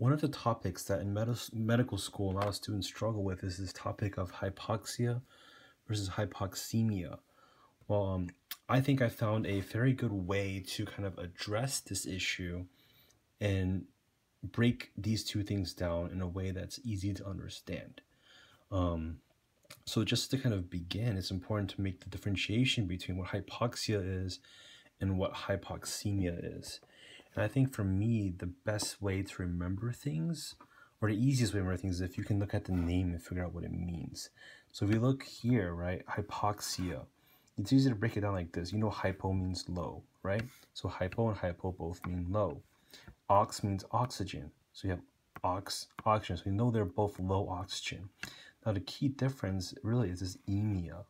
one of the topics that in med medical school a lot of students struggle with is this topic of hypoxia versus hypoxemia. Well, um, I think I found a very good way to kind of address this issue and break these two things down in a way that's easy to understand. Um, so just to kind of begin, it's important to make the differentiation between what hypoxia is and what hypoxemia is. And I think for me, the best way to remember things, or the easiest way to remember things, is if you can look at the name and figure out what it means. So if you look here, right, hypoxia, it's easy to break it down like this. You know hypo means low, right? So hypo and hypo both mean low. Ox means oxygen. So you have ox, oxygen. So you know they're both low oxygen. Now the key difference really is this emia,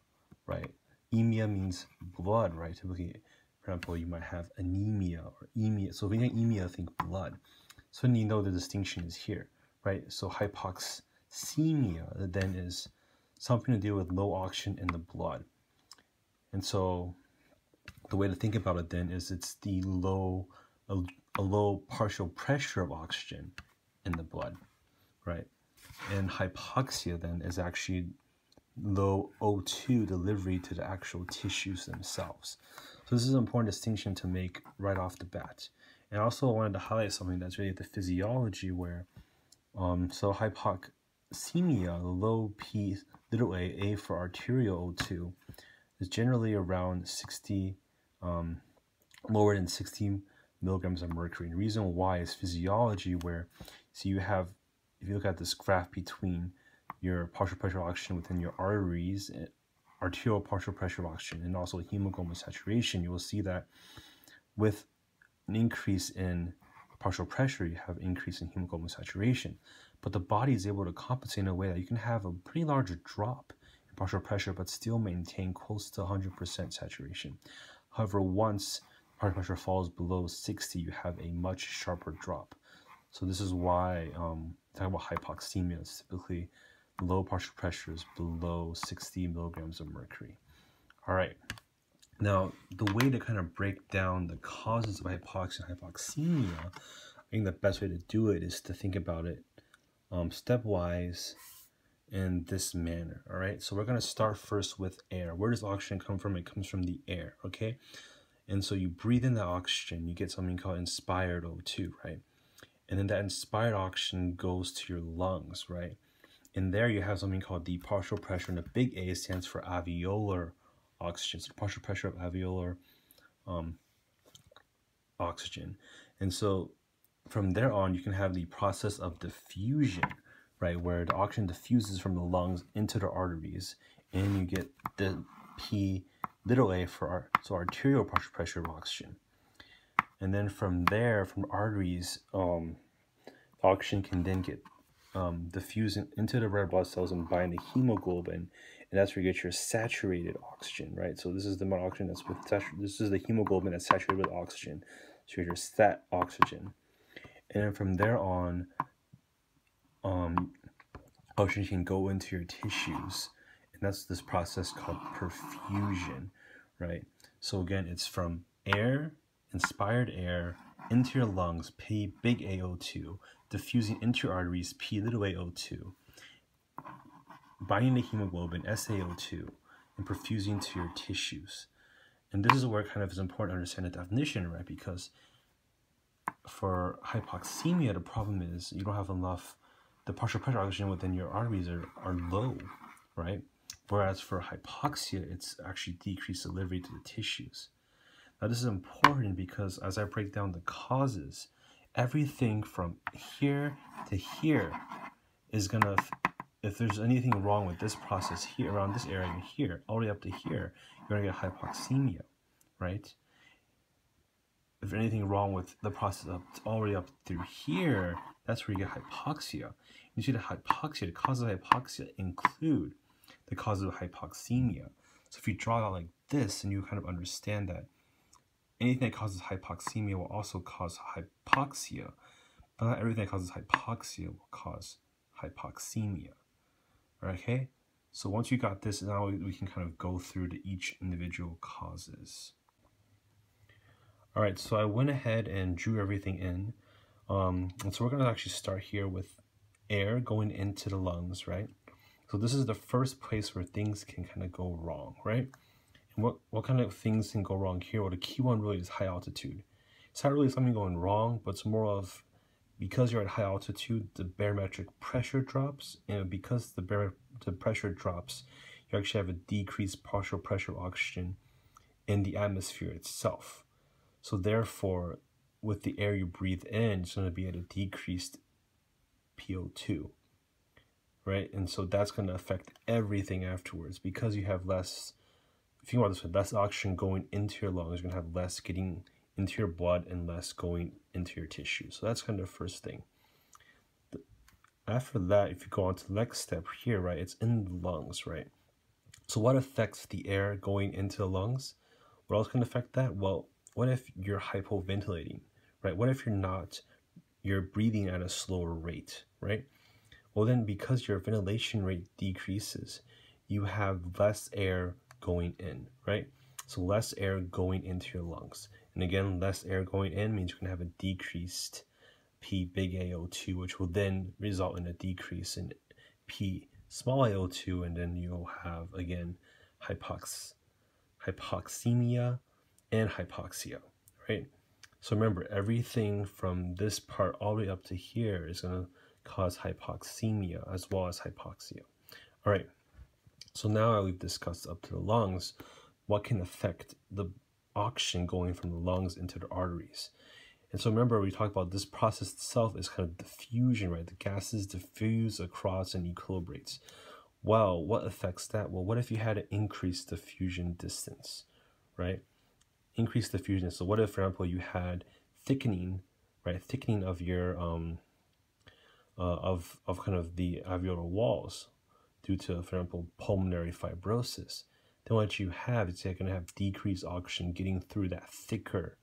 right? Emia means blood, right? Typically example, you might have anemia or emia. So when you emia, think blood. So you know the distinction is here, right? So hypoxemia then is something to do with low oxygen in the blood. And so the way to think about it then is it's the low, a, a low partial pressure of oxygen in the blood, right? And hypoxia then is actually low O2 delivery to the actual tissues themselves. So this is an important distinction to make right off the bat. And I also wanted to highlight something that's really the physiology where, um, so hypoxemia, the low P, little a, A for arterial O2, is generally around 60, um, lower than 60 milligrams of mercury. And the reason why is physiology where, so you have, if you look at this graph between your partial pressure oxygen within your arteries arterial partial pressure of oxygen and also hemoglobin saturation, you will see that with an increase in partial pressure, you have increase in hemoglobin saturation. But the body is able to compensate in a way that you can have a pretty large drop in partial pressure, but still maintain close to 100% saturation. However, once partial pressure falls below 60, you have a much sharper drop. So this is why um, talking about hypoxemia is typically low partial pressures below 60 milligrams of mercury. All right. Now, the way to kind of break down the causes of hypoxia and hypoxemia, I think the best way to do it is to think about it um, stepwise in this manner. All right. So we're going to start first with air. Where does oxygen come from? It comes from the air. Okay. And so you breathe in the oxygen, you get something called inspired O2, right? And then that inspired oxygen goes to your lungs, right? In there you have something called the partial pressure, and the big A stands for alveolar oxygen. So partial pressure of alveolar um, oxygen. And so from there on, you can have the process of diffusion, right, where the oxygen diffuses from the lungs into the arteries, and you get the P little a for our, so arterial partial pressure of oxygen. And then from there, from arteries, um, oxygen can then get um, diffusing into the red blood cells and bind the hemoglobin, and that's where you get your saturated oxygen, right? So this is the amount of oxygen that's with this is the hemoglobin that's saturated with oxygen. So you get your stat oxygen, and then from there on, um, oxygen can go into your tissues, and that's this process called perfusion, right? So again, it's from air, inspired air, into your lungs, P big AO2, diffusing into your arteries, P little AO2, binding the hemoglobin, SaO2, and perfusing to your tissues. And this is where kind of is important to understand the definition, right? Because for hypoxemia, the problem is you don't have enough, the partial pressure oxygen within your arteries are, are low, right? Whereas for hypoxia, it's actually decreased delivery to the tissues. Now this is important because as I break down the causes, everything from here to here is gonna, if there's anything wrong with this process here, around this area here, all the way up to here, you're gonna get hypoxemia, right? If anything wrong with the process up all the way up through here, that's where you get hypoxia. You see the hypoxia, the causes of hypoxia include the causes of hypoxemia. So if you draw it out like this and you kind of understand that anything that causes hypoxemia will also cause hypoxia, but not everything that causes hypoxia will cause hypoxemia. Okay, so once you got this, now we can kind of go through to each individual causes. All right, so I went ahead and drew everything in. Um, and so we're going to actually start here with air going into the lungs, right? So this is the first place where things can kind of go wrong, right? What, what kind of things can go wrong here? Well, the key one really is high altitude. It's not really something going wrong, but it's more of because you're at high altitude, the barometric pressure drops, and because the, bar the pressure drops, you actually have a decreased partial pressure of oxygen in the atmosphere itself. So therefore, with the air you breathe in, it's going to be at a decreased PO2, right? And so that's going to affect everything afterwards because you have less, if you want this way, less oxygen going into your lungs, you're going to have less getting into your blood and less going into your tissue. So that's kind of the first thing. After that, if you go on to the next step here, right, it's in the lungs, right? So what affects the air going into the lungs? What else can affect that? Well, what if you're hypoventilating, right? What if you're not, you're breathing at a slower rate, right? Well, then because your ventilation rate decreases, you have less air going in, right? So less air going into your lungs. And again, less air going in means you're going to have a decreased P big AO2, which will then result in a decrease in P small AO2, and then you'll have, again, hypox hypoxemia and hypoxia, right? So remember, everything from this part all the way up to here is going to cause hypoxemia as well as hypoxia. All right, so now we've discussed up to the lungs, what can affect the oxygen going from the lungs into the arteries. And so remember, we talked about this process itself is kind of diffusion, right? The gases diffuse across and equilibrates. Well, what affects that? Well, what if you had an increased diffusion distance, right? Increased diffusion. So what if, for example, you had thickening, right? Thickening of your um uh, of of kind of the alveolar walls due to, for example, pulmonary fibrosis then what you have is you're going to have decreased oxygen getting through that thicker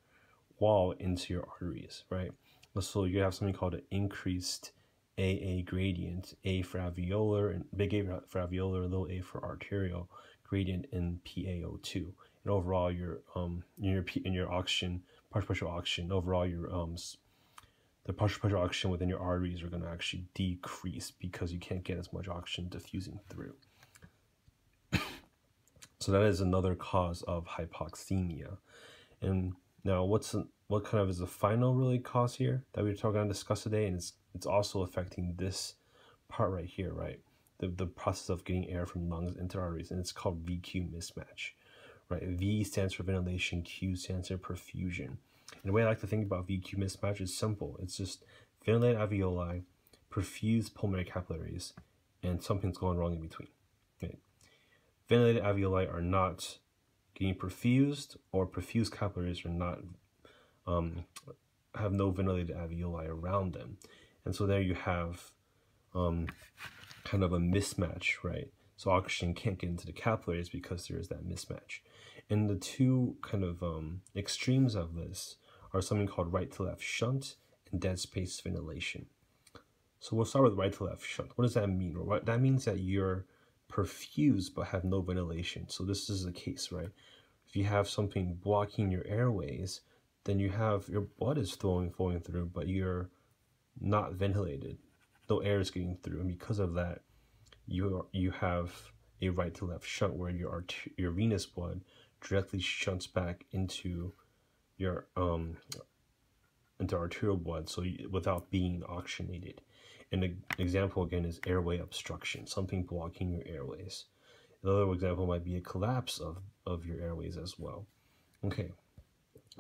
wall into your arteries, right? So you have something called an increased AA gradient, A for alveolar and big A for alveolar, little a for arterial gradient in PaO2. And overall, your um in your in your oxygen partial pressure oxygen overall your um the partial pressure oxygen within your arteries are going to actually decrease because you can't get as much oxygen diffusing through. So that is another cause of hypoxemia. And now what's what kind of is the final really cause here that we're talking to discuss today? And it's it's also affecting this part right here, right? The, the process of getting air from lungs into arteries, and it's called VQ mismatch, right? V stands for ventilation, Q stands for perfusion. And the way I like to think about VQ mismatch is simple. It's just ventilated alveoli, perfused pulmonary capillaries, and something's going wrong in between. Right? ventilated alveoli are not getting perfused or perfused capillaries are not um, have no ventilated alveoli around them. And so there you have um, kind of a mismatch, right? So oxygen can't get into the capillaries because there is that mismatch. And the two kind of um, extremes of this are something called right to left shunt and dead space ventilation. So we'll start with right to left shunt. What does that mean? Well, that means that you're perfused but have no ventilation. So this is the case, right? If you have something blocking your airways, then you have your blood is flowing flowing through, but you're not ventilated. No air is getting through, and because of that, you are, you have a right to left shunt where your your venous blood directly shunts back into your um into arterial blood, so you, without being oxygenated. An example again is airway obstruction, something blocking your airways. Another example might be a collapse of, of your airways as well. Okay,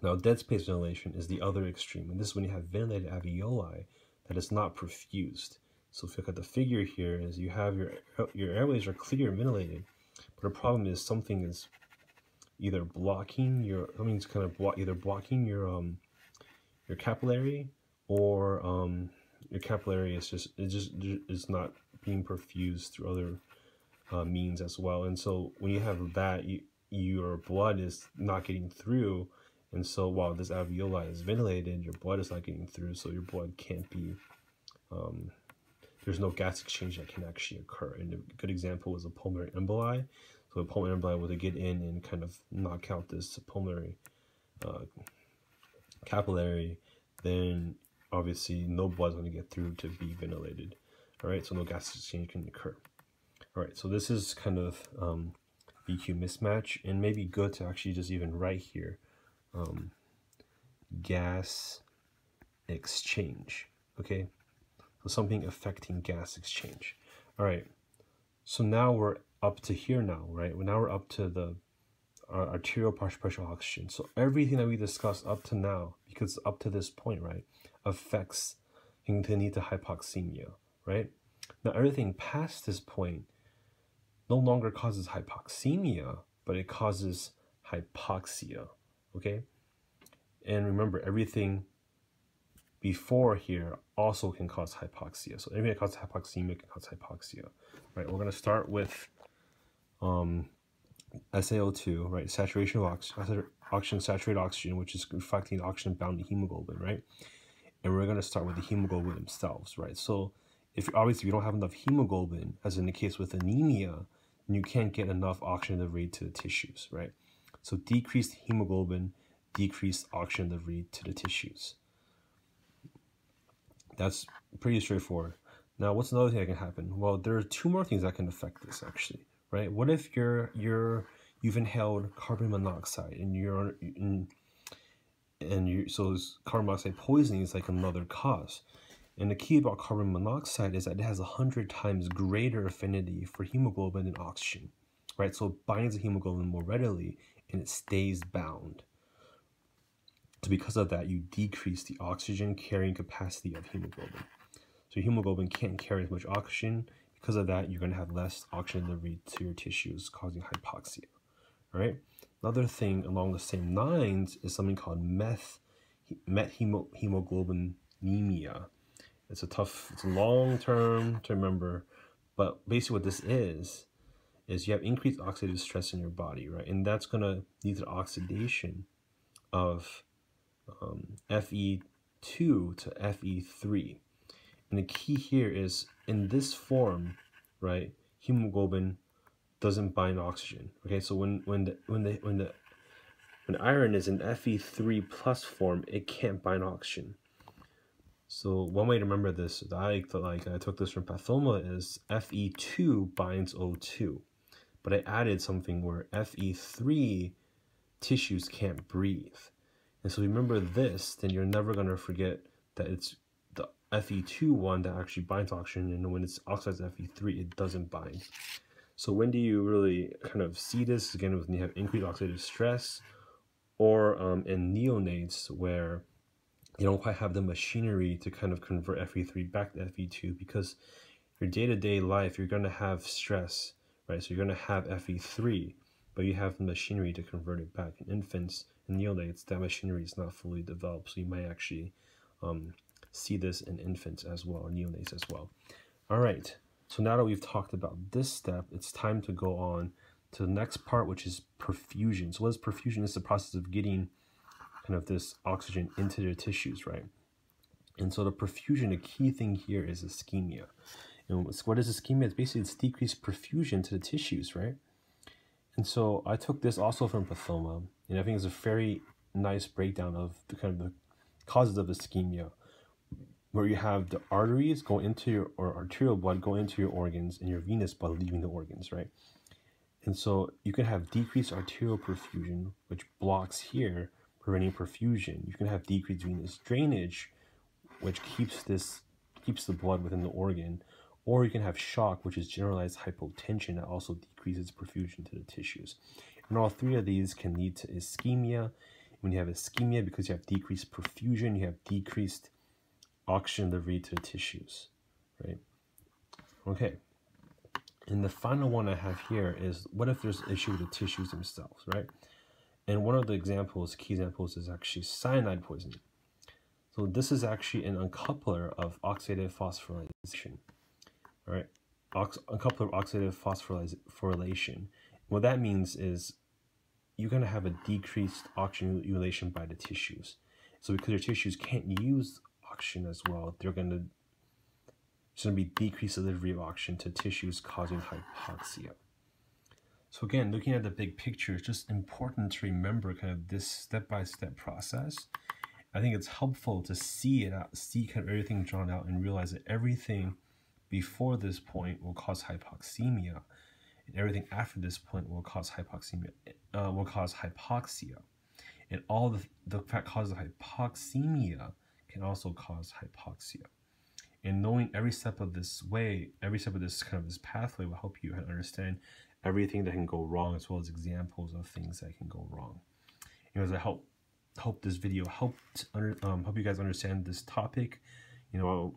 now dead space ventilation is the other extreme, and this is when you have ventilated alveoli that is not perfused. So if you look at the figure here, is you have your your airways are clear and ventilated, but the problem is something is either blocking your, I mean, it's kind of block, either blocking your um your capillary or um your capillary is just it just is not being perfused through other uh, means as well. And so when you have that, you, your blood is not getting through. And so while this alveoli is ventilated, your blood is not getting through. So your blood can't be, um, there's no gas exchange that can actually occur. And a good example was a pulmonary emboli. So a pulmonary emboli will get in and kind of knock out this pulmonary uh, capillary, then obviously no blood is going to get through to be ventilated. All right, so no gas exchange can occur. All right, so this is kind of um, VQ mismatch and maybe good to actually just even write here um, gas exchange, okay? So something affecting gas exchange. All right, so now we're up to here now, right? Now we're up to the uh, arterial partial pressure oxygen. So everything that we discussed up to now, because up to this point, right, affects to hypoxemia, right? Now everything past this point no longer causes hypoxemia, but it causes hypoxia, okay? And remember, everything before here also can cause hypoxia. So everything that causes hypoxemia can cause hypoxia, right? We're going to start with um, SaO2, right? Saturation of oxygen, oxygen, saturated oxygen, which is reflecting oxygen bound to hemoglobin, right? And we're going to start with the hemoglobin themselves, right? So if obviously you don't have enough hemoglobin, as in the case with anemia, then you can't get enough oxygen delivery to the tissues, right? So decreased hemoglobin, decreased oxygen delivery to the tissues. That's pretty straightforward. Now, what's another thing that can happen? Well, there are two more things that can affect this actually, right? What if you're you're you've inhaled carbon monoxide and you're in, and you so carbon monoxide poisoning is like another cause. And the key about carbon monoxide is that it has a hundred times greater affinity for hemoglobin than oxygen, right? So it binds the hemoglobin more readily and it stays bound. So because of that, you decrease the oxygen carrying capacity of hemoglobin. So hemoglobin can't carry as much oxygen. Because of that, you're going to have less oxygen delivery to your tissues, causing hypoxia. All right. Another thing along the same lines is something called meth, methemoglobinemia. It's a tough, it's a long term to remember, but basically what this is, is you have increased oxidative stress in your body, right? And that's going to lead to oxidation of um, Fe2 to Fe3. And the key here is in this form, right, hemoglobin doesn't bind oxygen. Okay, so when when the when the when the when iron is in Fe3 plus form, it can't bind oxygen. So one way to remember this, I like I took this from Pathoma, is Fe2 binds O2, but I added something where Fe3 tissues can't breathe. And so remember this, then you're never going to forget that it's Fe2 one that actually binds oxygen, and when it's oxidized Fe3, it doesn't bind. So when do you really kind of see this? Again, when you have increased oxidative stress, or um, in neonates where you don't quite have the machinery to kind of convert Fe3 back to Fe2 because your day-to-day -day life, you're going to have stress, right? So you're going to have Fe3, but you have the machinery to convert it back. In infants and neonates, that machinery is not fully developed, so you might actually um, see this in infants as well, or neonates as well. All right, so now that we've talked about this step, it's time to go on to the next part, which is perfusion. So what is perfusion? It's the process of getting kind of this oxygen into their tissues, right? And so the perfusion, the key thing here is ischemia. And what is ischemia? It's basically it's decreased perfusion to the tissues, right? And so I took this also from Pathoma, and I think it's a very nice breakdown of the kind of the causes of ischemia, where you have the arteries go into your or arterial blood go into your organs and your venous blood leaving the organs, right? And so you can have decreased arterial perfusion, which blocks here, preventing perfusion. You can have decreased venous drainage, which keeps this keeps the blood within the organ, or you can have shock, which is generalized hypotension that also decreases perfusion to the tissues. And all three of these can lead to ischemia. When you have ischemia, because you have decreased perfusion, you have decreased to the tissues, right? Okay. And the final one I have here is what if there's issue with the tissues themselves, right? And one of the examples, key examples, is actually cyanide poisoning. So this is actually an uncoupler of oxidative phosphorylation, right? Ox uncoupler of oxidative phosphorylation. What that means is you're going to have a decreased oxygen utilization by the tissues. So because your tissues can't use oxygen as well, they're going to it's going to be decreased delivery of oxygen to tissues causing hypoxia. So again, looking at the big picture, it's just important to remember kind of this step-by-step -step process. I think it's helpful to see it out, see kind of everything drawn out, and realize that everything before this point will cause hypoxemia, and everything after this point will cause hypoxemia, uh, will cause hypoxia, and all the the causes of hypoxemia can also cause hypoxia. And knowing every step of this way, every step of this kind of this pathway will help you understand everything that can go wrong as well as examples of things that can go wrong. And as I hope hope this video helped under, um, help you guys understand this topic. You know,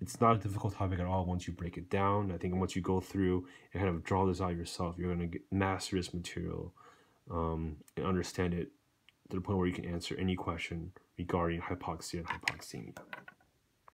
it's not a difficult topic at all once you break it down. I think once you go through and kind of draw this out yourself, you're going to master this material um, and understand it to the point where you can answer any question regarding hypoxia and hypoxemia.